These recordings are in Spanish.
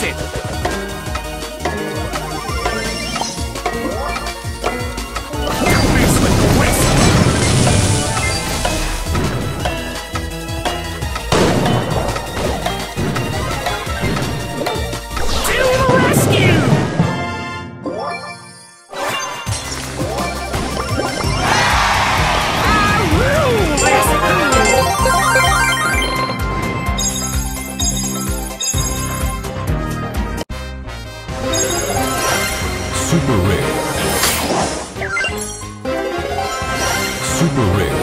Set. Super rich.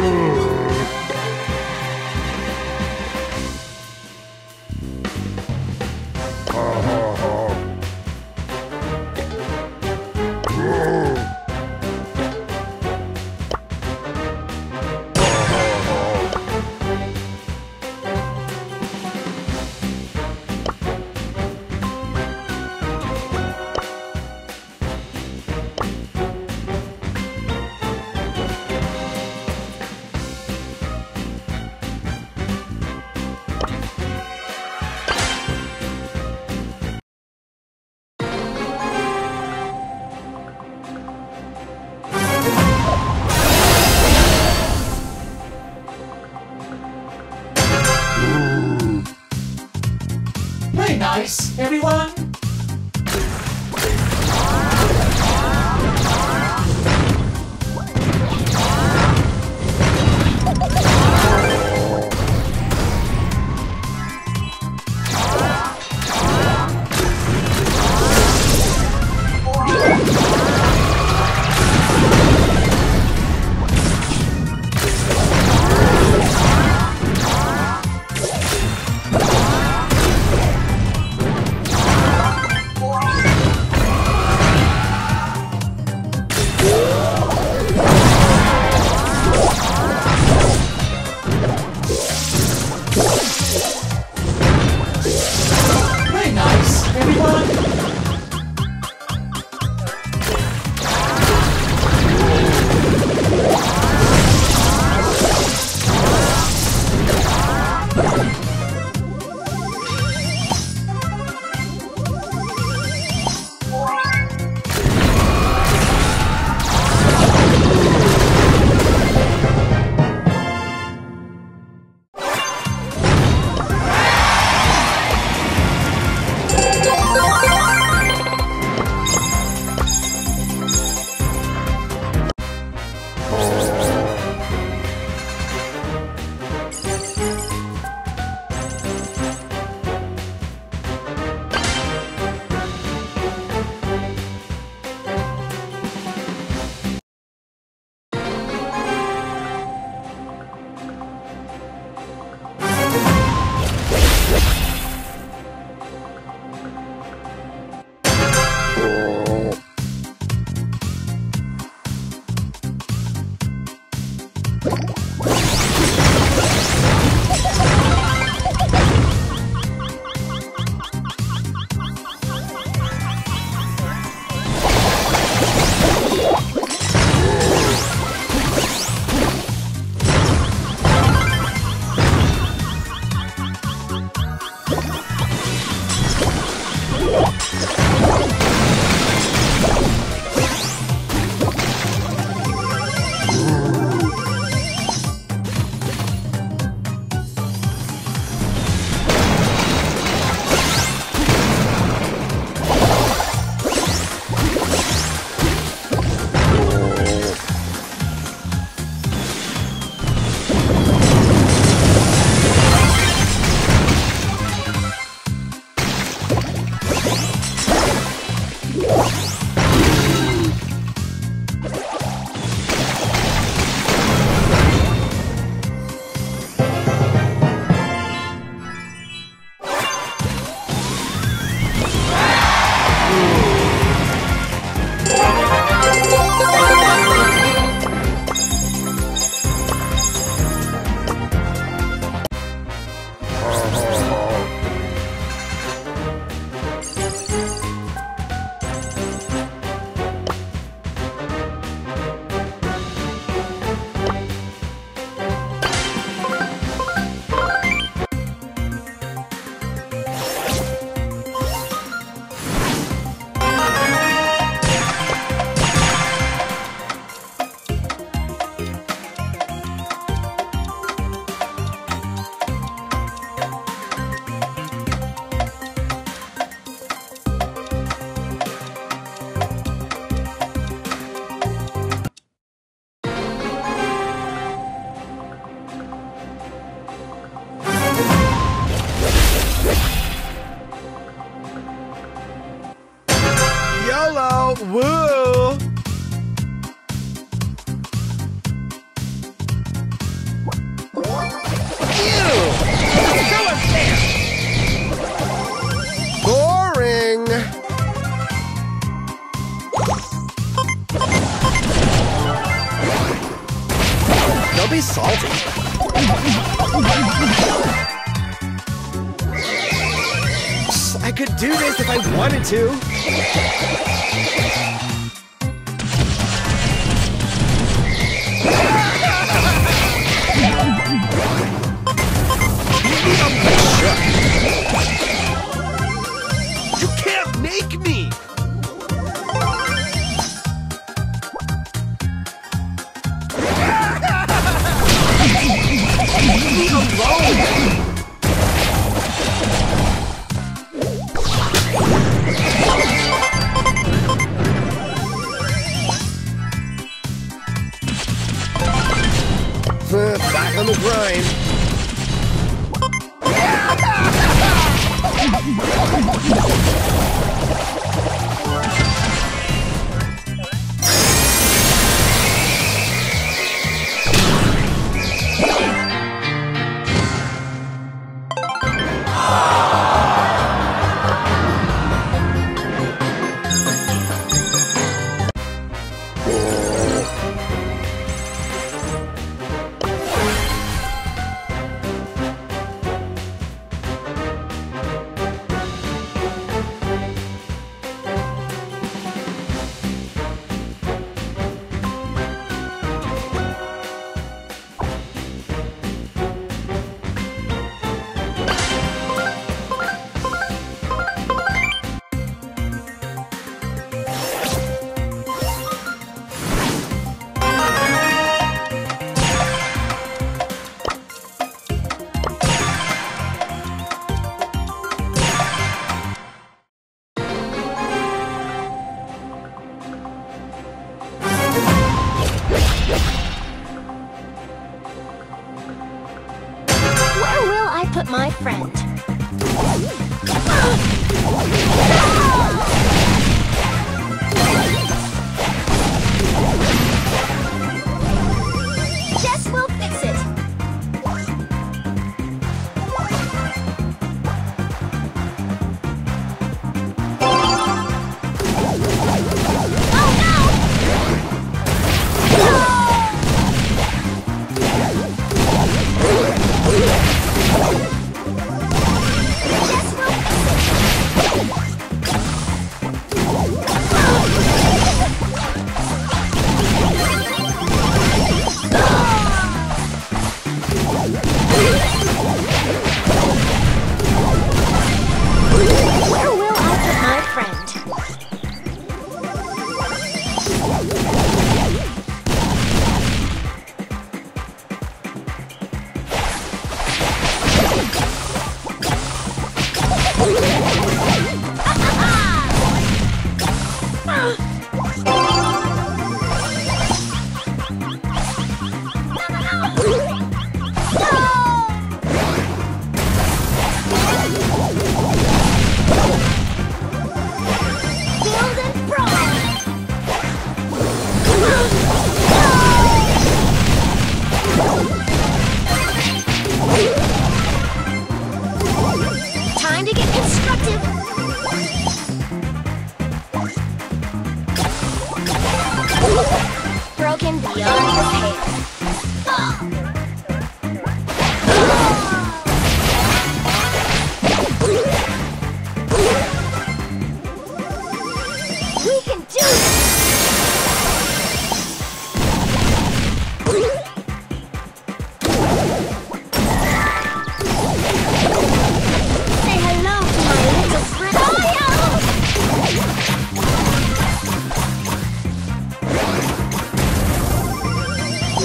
Blue. Nice, everyone.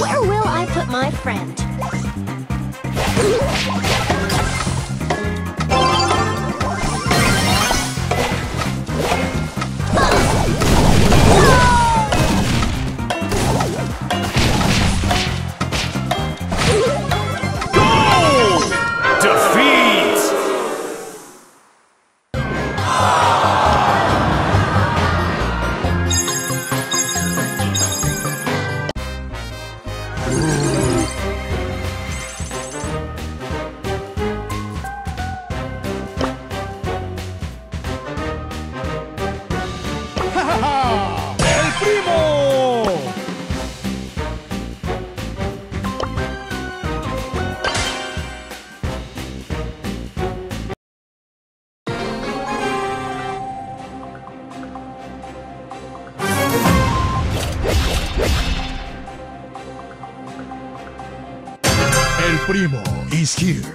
Where will I put my friend? Primo is here.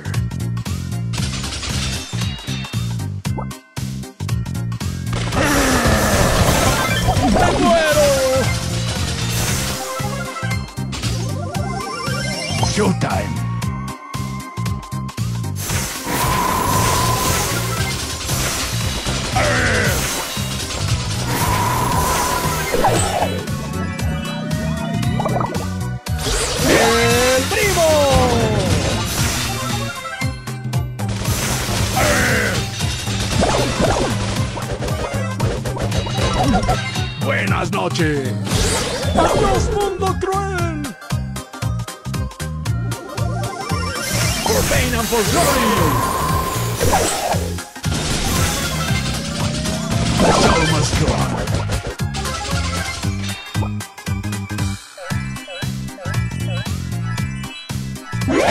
Buenas noches. Adiós, mundo cruel. For pain and for glory. The.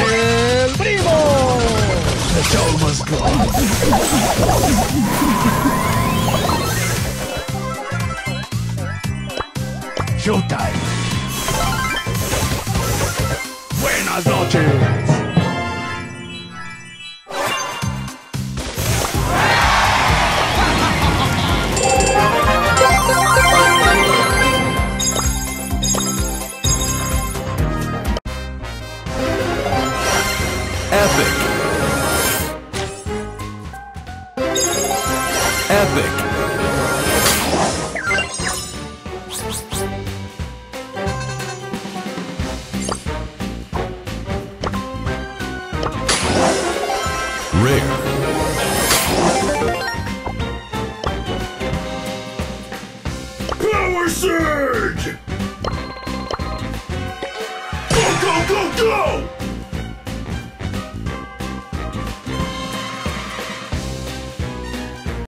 ¡El primo! The show. Buenas noches.